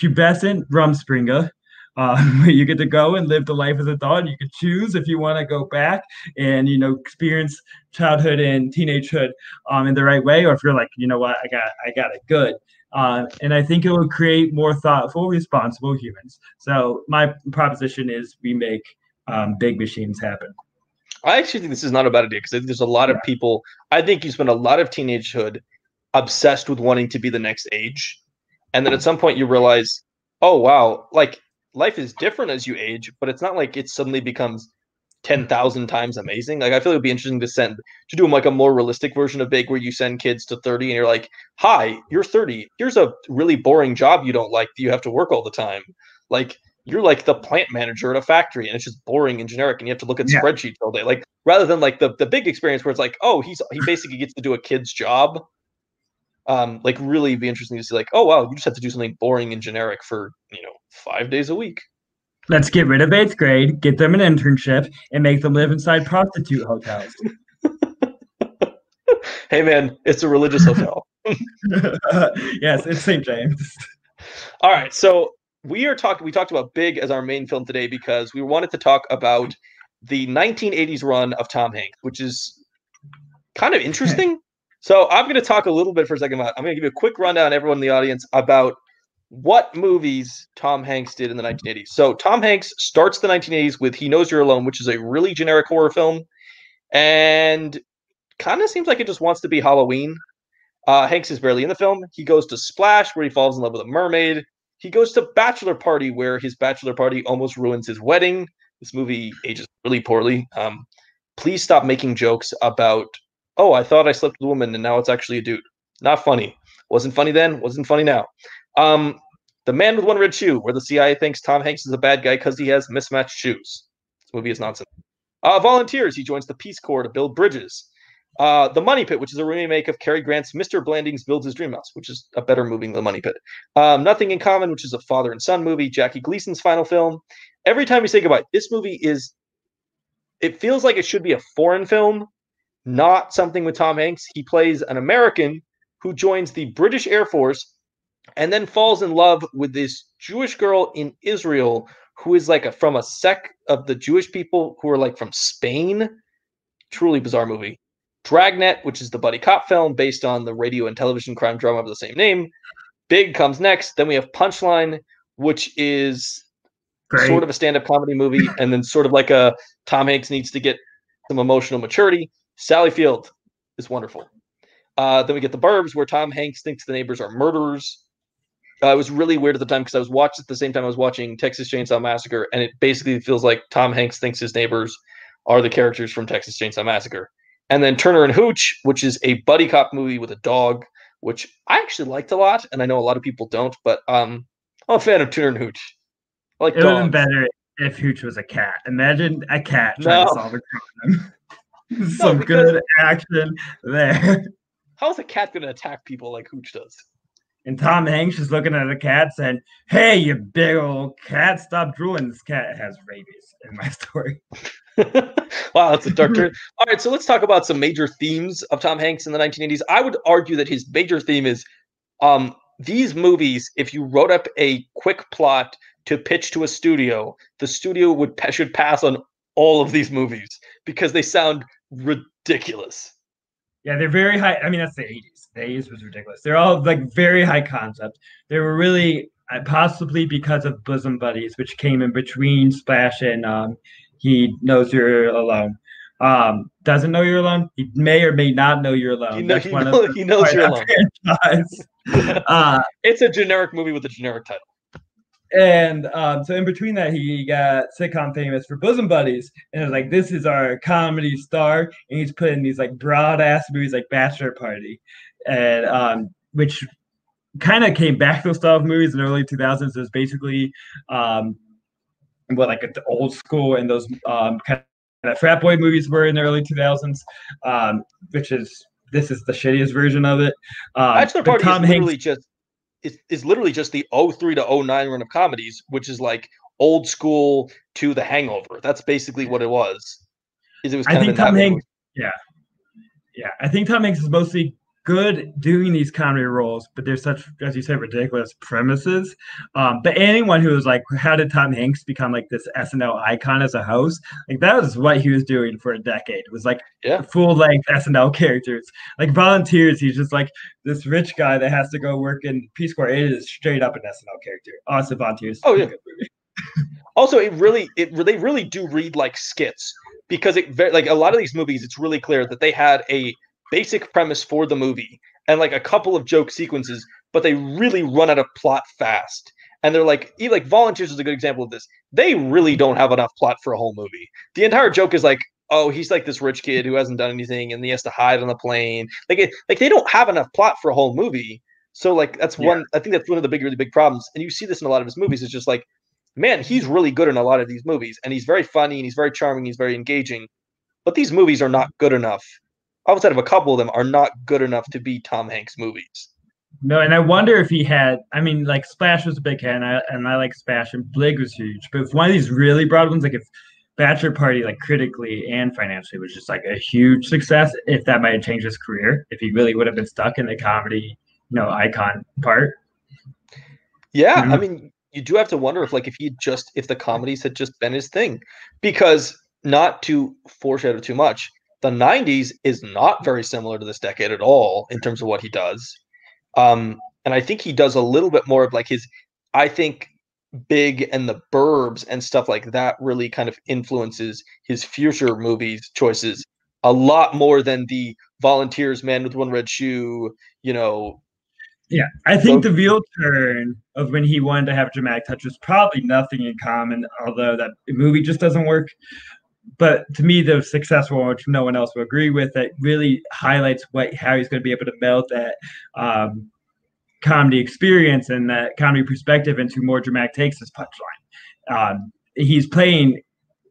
pubescent Rumspringa. Uh, <laughs> you get to go and live the life as adult. And you can choose if you want to go back and you know experience childhood and teenagehood um, in the right way, or if you're like, you know what, I got I got it good. Uh, and I think it will create more thoughtful, responsible humans. So my proposition is we make um, big machines happen. I actually think this is not a bad idea because there's a lot of people. I think you spend a lot of teenagehood obsessed with wanting to be the next age, and then at some point you realize, oh wow, like life is different as you age, but it's not like it suddenly becomes ten thousand times amazing. Like I feel it would be interesting to send to do like a more realistic version of Big, where you send kids to thirty and you're like, "Hi, you're thirty. Here's a really boring job you don't like. You have to work all the time. Like you're like the plant manager at a factory, and it's just boring and generic, and you have to look at yeah. spreadsheets all day. Like rather than like the the big experience where it's like, oh, he's he basically gets to do a kid's job. Um, like really be interesting to see like, oh wow, you just have to do something boring and generic for you know five days a week. Let's get rid of eighth grade, get them an internship, and make them live inside prostitute hotels. <laughs> hey man, it's a religious hotel. <laughs> <laughs> yes, it's St. James. All right, so we are talking. We talked about Big as our main film today because we wanted to talk about the 1980s run of Tom Hanks, which is kind of interesting. so I'm going to talk a little bit for a second about. I'm going to give you a quick rundown, everyone in the audience, about what movies Tom Hanks did in the 1980s. So Tom Hanks starts the 1980s with He Knows You're Alone, which is a really generic horror film, and kind of seems like it just wants to be Halloween. Uh, Hanks is barely in the film. He goes to Splash, where he falls in love with a mermaid. He goes to Bachelor Party, where his bachelor party almost ruins his wedding. This movie ages really poorly. Um, please stop making jokes about, oh, I thought I slept with a woman and now it's actually a dude. Not funny. Wasn't funny then, wasn't funny now. Um, the Man with One Red Shoe, where the CIA thinks Tom Hanks is a bad guy because he has mismatched shoes. This movie is nonsense. Uh, volunteers, he joins the Peace Corps to build bridges. Uh, the Money Pit, which is a remake of Cary Grant's Mr. Blandings Builds His Dream House, which is a better movie than The Money Pit. Um, Nothing in Common, which is a father and son movie. Jackie Gleason's final film. Every time you say goodbye, this movie is. It feels like it should be a foreign film, not something with Tom Hanks. He plays an American who joins the British Air Force and then falls in love with this Jewish girl in Israel who is like a, from a sect of the Jewish people who are like from Spain. Truly bizarre movie. Dragnet, which is the buddy cop film based on the radio and television crime drama of the same name. Big comes next. Then we have Punchline, which is Great. sort of a stand-up comedy movie, <laughs> and then sort of like a Tom Hanks needs to get some emotional maturity. Sally Field is wonderful. Uh, then we get the Burbs, where Tom Hanks thinks the neighbors are murderers. Uh, it was really weird at the time because I was watching at the same time I was watching Texas Chainsaw Massacre, and it basically feels like Tom Hanks thinks his neighbors are the characters from Texas Chainsaw Massacre and then Turner and Hooch, which is a buddy cop movie with a dog, which I actually liked a lot, and I know a lot of people don't, but um, I'm a fan of Turner and Hooch. I like it would have been better if Hooch was a cat. Imagine a cat trying no. to solve a crime. <laughs> Some no, good action there. How is a cat going to attack people like Hooch does? And Tom Hanks is looking at the cat saying, Hey, you big old cat, stop drooling. This cat has rabies in my <laughs> story. <laughs> wow, that's a dark turn. All right, so let's talk about some major themes of Tom Hanks in the 1980s. I would argue that his major theme is um, these movies. If you wrote up a quick plot to pitch to a studio, the studio would should pass on all of these movies because they sound ridiculous. Yeah, they're very high. I mean, that's the 80s. The 80s was ridiculous. They're all like very high concept. They were really uh, possibly because of Bosom Buddies, which came in between Splash and um, he knows you're alone. Um, doesn't know you're alone. He may or may not know you're alone. He, <laughs> know, he, know, he knows you're alone. <laughs> uh, it's a generic movie with a generic title. And um, so in between that, he got sitcom famous for Bosom Buddies, and it was like this is our comedy star, and he's putting these like broad ass movies like Bachelor Party, and um, which kind of came back to those style of movies in the early 2000s. It was basically um, what like the old school and those um, kind of frat boy movies were in the early 2000s, um, which is this is the shittiest version of it. Um, Bachelor Party Tom is literally Hanks, just is, is literally just the 03 to 09 run of comedies, which is like old school to The Hangover. That's basically what it was. Is it was I think Tom Hanks. Yeah, yeah. I think Tom Hanks is mostly good doing these comedy roles, but they're such, as you said, ridiculous premises. Um, but anyone who was like, how did Tom Hanks become like this SNL icon as a host? Like that was what he was doing for a decade. It was like yeah. full length SNL <laughs> characters, like volunteers. He's just like this rich guy that has to go work in Peace Corps. It is straight up an SNL character. Awesome volunteers. Oh yeah. <laughs> also, it really, it they really do read like skits because it like a lot of these movies. It's really clear that they had a basic premise for the movie and like a couple of joke sequences, but they really run out of plot fast. And they're like, like Volunteers is a good example of this. They really don't have enough plot for a whole movie. The entire joke is like, oh, he's like this rich kid who hasn't done anything, and he has to hide on the plane. Like, it, like they don't have enough plot for a whole movie. So like that's yeah. one. I think that's one of the big, really big problems. And you see this in a lot of his movies. It's just like, man, he's really good in a lot of these movies, and he's very funny, and he's very charming, he's very engaging. But these movies are not good enough outside of a couple of them, are not good enough to be Tom Hanks movies. No, and I wonder if he had. I mean, like Splash was a big hit, and I and I like Splash, and Big was huge. But if one of these really broad ones, like if Bachelor Party, like critically and financially, was just like a huge success, if that might have changed his career, if he really would have been stuck in the comedy, you know, icon part. Yeah, mm-hmm. I mean, you do have to wonder if, like, if he just if the comedies had just been his thing, because not to foreshadow too much, the 90s is not very similar to this decade at all in terms of what he does. Um, and I think he does a little bit more of like his. I think Big and the Burbs and stuff like that really kind of influences his future movies choices a lot more than the Volunteers, Man with One Red Shoe, you know. Yeah, I think the real turn of when he wanted to have dramatic touch was probably nothing in common, although that movie just doesn't work. But to me, the successful one, which no one else will agree with, that really highlights what how he's going to be able to melt that um, comedy experience and that comedy perspective into more dramatic takes is punchline. Um, he's playing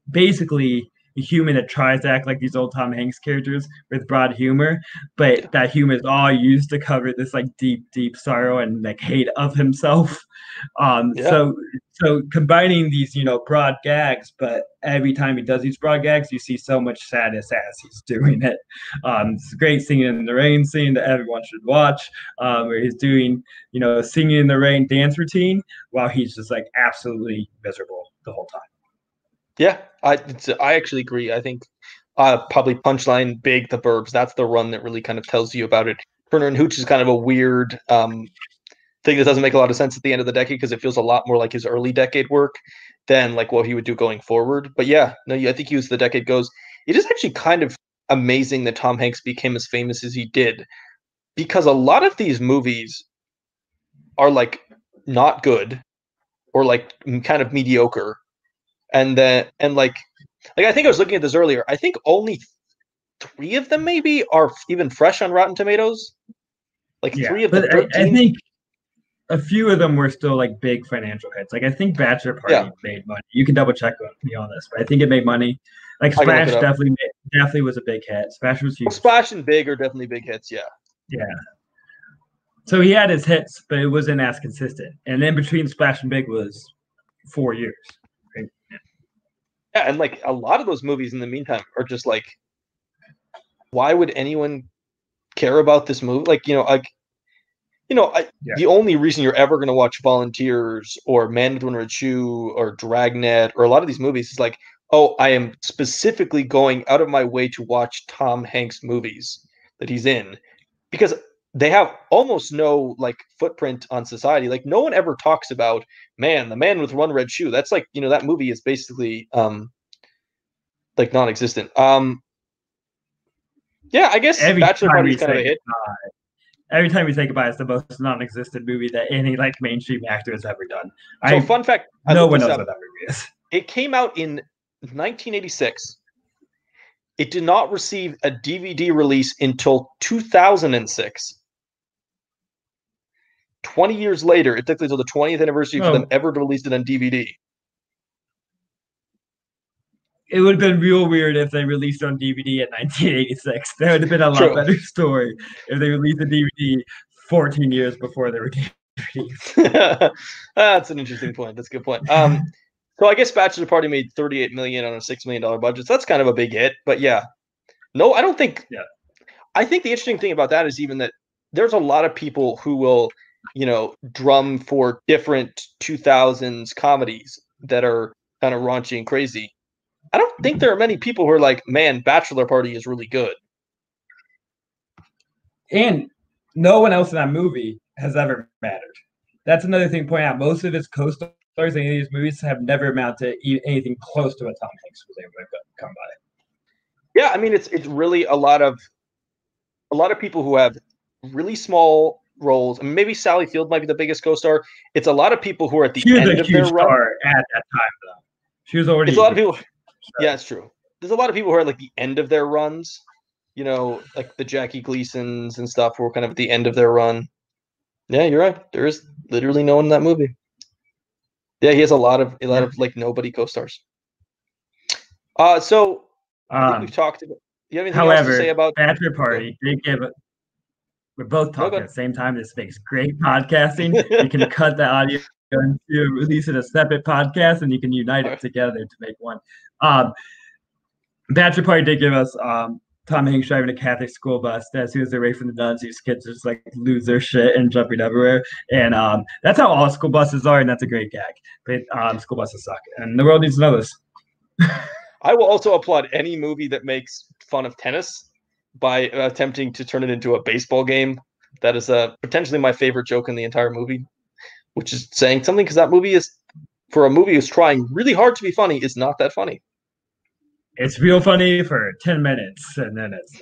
basically human that tries to act like these old Tom Hanks characters with broad humor, but that humor is all used to cover this like deep, deep sorrow and like hate of himself. <laughs> Um, yeah. So, so combining these, you know, broad gags, but every time he does these broad gags, you see so much sadness as he's doing it. Um, it's a great singing in the rain scene that everyone should watch, um, where he's doing, you know, singing in the rain dance routine while he's just like absolutely miserable the whole time. Yeah, I I actually agree. I think uh, probably punchline big the burbs. That's the run that really kind of tells you about it. Turner and Hooch is kind of a weird um, thing that doesn't make a lot of sense at the end of the decade because it feels a lot more like his early decade work than like what he would do going forward. But yeah, no, I think he was the decade goes. It is actually kind of amazing that Tom Hanks became as famous as he did because a lot of these movies are like not good or like kind of mediocre and then and like like I think I was looking at this earlier. I think only three of them maybe are even fresh on Rotten Tomatoes. Like yeah, three of them. 13. I, I, think a few of them were still like big financial hits. Like I think Bachelor Party yeah. made money. You can double check me on this, but I think it made money. Like Splash definitely made, definitely was a big hit. Splash was huge. Splash and Big are definitely big hits. Yeah. Yeah. So he had his hits, but it wasn't as consistent. And in between Splash and Big was four years. Yeah, and like a lot of those movies in the meantime are just like, why would anyone care about this movie? Like, you know, like, you know, I, yeah. the only reason you're ever going to watch Volunteers or Man with One Red Shoe or Dragnet or a lot of these movies is like, oh, I am specifically going out of my way to watch Tom Hanks movies that he's in because they have almost no like footprint on society. Like no one ever talks about man, the man with one red shoe. That's like, you know, that movie is basically um like non-existent. Um yeah, I guess every Bachelor Party is kind of a hit. every time we think about it, it's the most non-existent movie that any like mainstream actor has ever done. So I, fun fact, I no one knows up. what that movie is. It came out in 1986. It did not receive a DVD release until 2006. 20 years later, it took until the 20th anniversary oh. for them ever to release it on DVD. It would have been real weird if they released on DVD in 1986. That would have been a lot True. better <laughs> story if they released the DVD 14 years before they were <laughs> DVDs. <laughs> That's an interesting point. That's a good point. Um, so I guess Bachelor Party made 38 million on a six million dollar budget. So that's kind of a big hit. But yeah, no, I don't think. Yeah, I think the interesting thing about that is even that there's a lot of people who will you know, drum for different 2000s comedies that are kind of raunchy and crazy. I don't think mm-hmm. there are many people who are like, man, Bachelor Party is really good. And no one else in that movie has ever mattered. That's another thing to point out. Most of his co stars in these movies have never amounted to anything close to what Tom Hanks was able to come by. Yeah, I mean, it's it's really a lot of a lot of people who have really small roles. I mean, maybe Sally Field might be the biggest co-star. It's a lot of people who are at the she end of their run at that time, though. She was already. It's a lot of people. Yeah, it's true. There's a lot of people who are at like the end of their runs. You know, like the Jackie Gleasons and stuff, who are kind of at the end of their run. Yeah, you're right. There is literally no one in that movie. Yeah, he has a lot of a lot of like nobody co-stars. Uh, so um, we've talked about. You have anything however, else to say about Bachelor Party? They give we're both talking at the same time. This makes great podcasting. you can cut the audio and release it a separate podcast, and you can unite it together to make one. Um, Bachelor Party did give us um, Tom Hanks driving a Catholic school bus. As soon as they're away from the nuns, these kids just like lose their shit and jumping everywhere. And um, that's how all school buses are, and that's a great gag. But um, school buses suck, and the world needs to know this. <laughs> I will also applaud any movie that makes fun of tennis by attempting to turn it into a baseball game. That is uh, potentially my favorite joke in the entire movie, which is saying something because that movie is, for a movie who's trying really hard to be funny, is not that funny. It's real funny for 10 minutes and then it's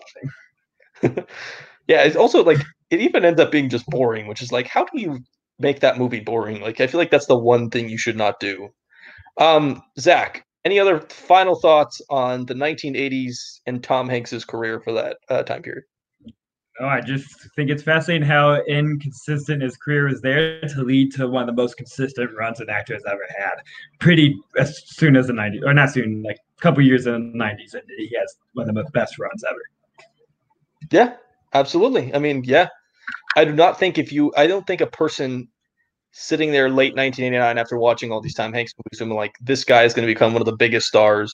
nothing. <laughs> yeah, it's also like, it even ends up being just boring, which is like, how do you make that movie boring? Like, I feel like that's the one thing you should not do. Um, Zack, any other final thoughts on the 1980s and Tom Hanks's career for that uh, time period? Oh, I just think it's fascinating how inconsistent his career was there to lead to one of the most consistent runs an actor has ever had. Pretty as soon as the 90s, or not soon, like a couple years in the 90s, and he has one of the best runs ever. Yeah, absolutely. I mean, yeah, I do not think if you, I don't think a person sitting there late 1989 after watching all these Tom Hanks movies, I'm like, this guy is going to become one of the biggest stars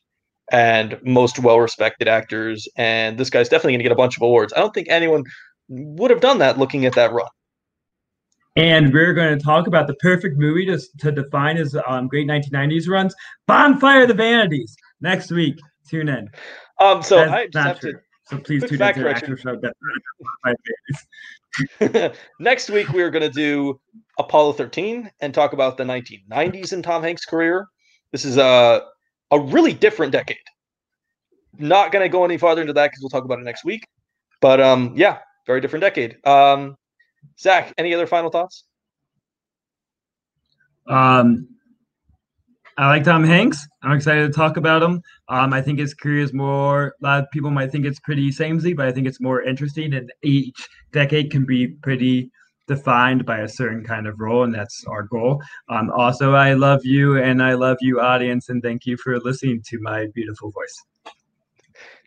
and most well-respected actors, and this guy's definitely going to get a bunch of awards. I don't think anyone would have done that looking at that run. And we're going to talk about the perfect movie to, to define his um, great 1990s runs, Bonfire of the Vanities, next week. Tune in. Um, so That's I just have true. to. So please tune in to Action Show. <laughs> next week we are going to do Apollo 13 and talk about the 1990s in Tom Hanks' career. This is a a really different decade. Not going to go any farther into that because we'll talk about it next week. But um, yeah, very different decade. Um, Zack, any other final thoughts? Um, I like Tom Hanks. I'm excited to talk about him. Um, I think his career is more. A lot of people might think it's pretty samey, but I think it's more interesting, and each decade can be pretty defined by a certain kind of role, and that's our goal. Um, also, I love you, and I love you, audience, and thank you for listening to my beautiful voice.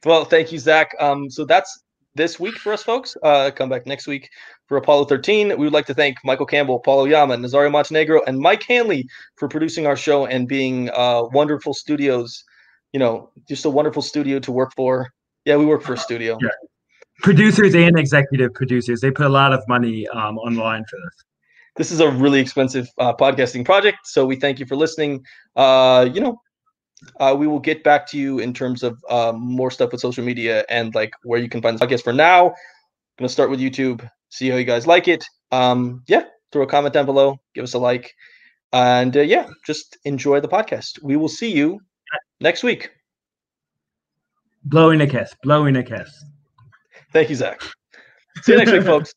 Well, thank you, Zack. Um, so that's this week for us, folks. Uh, come back next week for Apollo 13. We would like to thank Michael Campbell, Paulo Yama, Nazario Montenegro, and Mike Hanley for producing our show and being uh, wonderful studios. You know, just a wonderful studio to work for. Yeah, we work for a studio. Yeah producers and executive producers. They put a lot of money um, on the line for this. This is a really expensive uh, podcasting project, so we thank you for listening. Uh, you know, uh, we will get back to you in terms of uh, more stuff with social media and like where you can find the podcast. For now, I'm gonna start with YouTube. See how you guys like it. Um, yeah, throw a comment down below, give us a like, and uh, yeah, just enjoy the podcast. We will see you next week. Blowing a kiss. Blowing a kiss. Thank you, Zack. See you next week, folks.